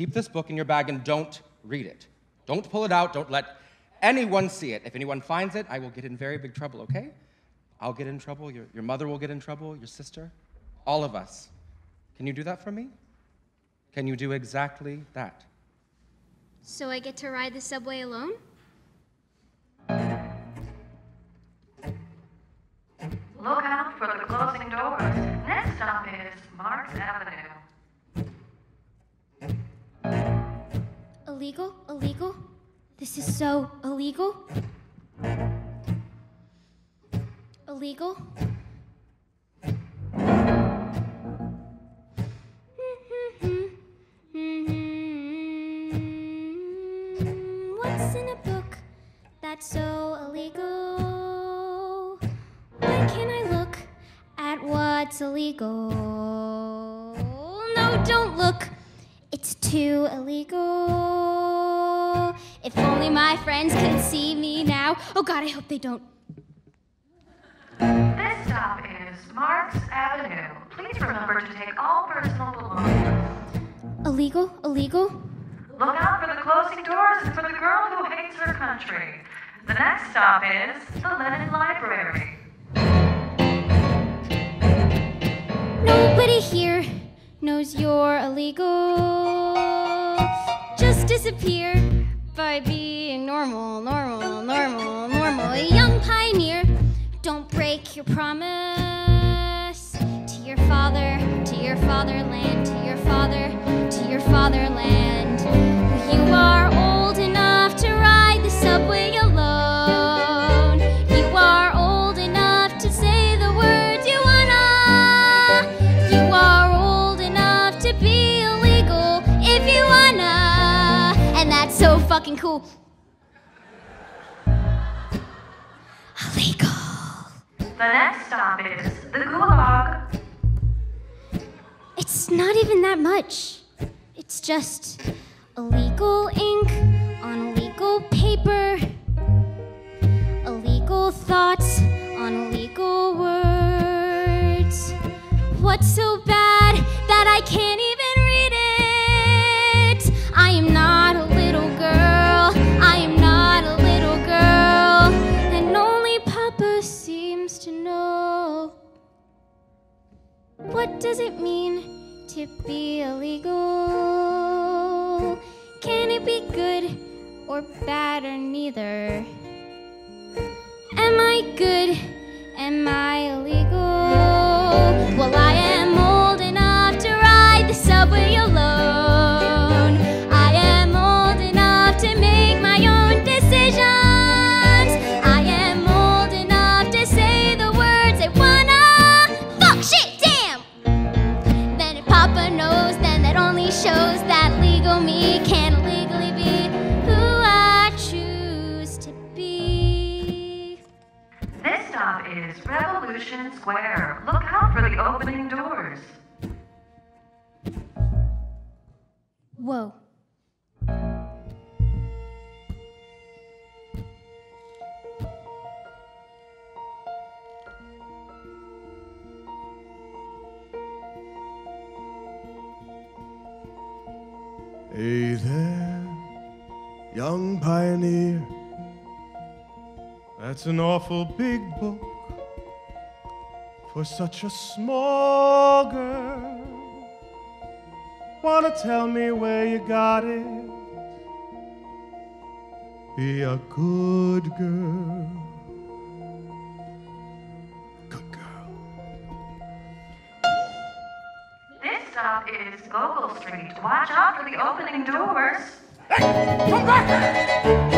Keep this book in your bag and don't read it. Don't pull it out. Don't let anyone see it. If anyone finds it, I will get in very big trouble, okay? I'll get in trouble. Your, your mother will get in trouble. Your sister. All of us. Can you do that for me? Can you do exactly that? So I get to ride the subway alone? Illegal? Illegal? This is so illegal? Illegal? What's in a book that's so illegal? Why can't I look at what's illegal? No, don't look. It's too illegal. If only my friends could see me now. Oh God, I hope they don't. This stop is Marx Avenue. Please remember to take all personal belongings. Illegal? Illegal? Look out for the closing doors and for the girl who hates her country. The next stop is the Lenin Library. Disappear by being normal, normal, normal, normal. A young pioneer, don't break your promise fucking cool. Illegal. The next stop is the Gulag. It's not even that much. It's just illegal ink on illegal paper, illegal thoughts on illegal words. What's so bad that I can't What does it mean to be illegal? Can it be good or bad or neither? Am I good? Am I that legal me can't legally be who I choose to be. This stop is Revolution Square. Look out for the opening doors. Whoa. Hey there, young pioneer. That's an awful big book for such a small girl. Wanna tell me where you got it? Be a good girl. Stop is Gogol Street. Watch out for the opening doors. Come back!